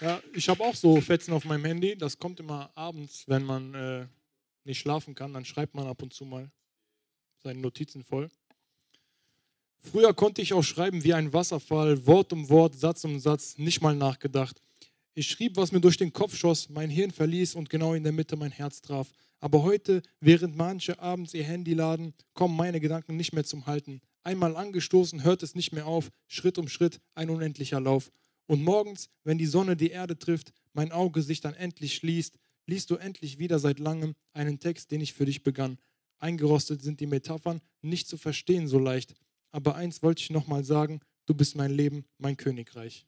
Ja, ich habe auch so Fetzen auf meinem Handy. Das kommt immer abends, wenn man äh, nicht schlafen kann. Dann schreibt man ab und zu mal seine Notizen voll. Früher konnte ich auch schreiben wie ein Wasserfall, Wort um Wort, Satz um Satz, nicht mal nachgedacht. Ich schrieb, was mir durch den Kopf schoss, mein Hirn verließ und genau in der Mitte mein Herz traf. Aber heute, während manche abends ihr Handy laden, kommen meine Gedanken nicht mehr zum Halten. Einmal angestoßen, hört es nicht mehr auf, Schritt um Schritt ein unendlicher Lauf. Und morgens, wenn die Sonne die Erde trifft, mein Auge sich dann endlich schließt, liest du endlich wieder seit langem einen Text, den ich für dich begann. Eingerostet sind die Metaphern, nicht zu verstehen so leicht. Aber eins wollte ich nochmal sagen, du bist mein Leben, mein Königreich.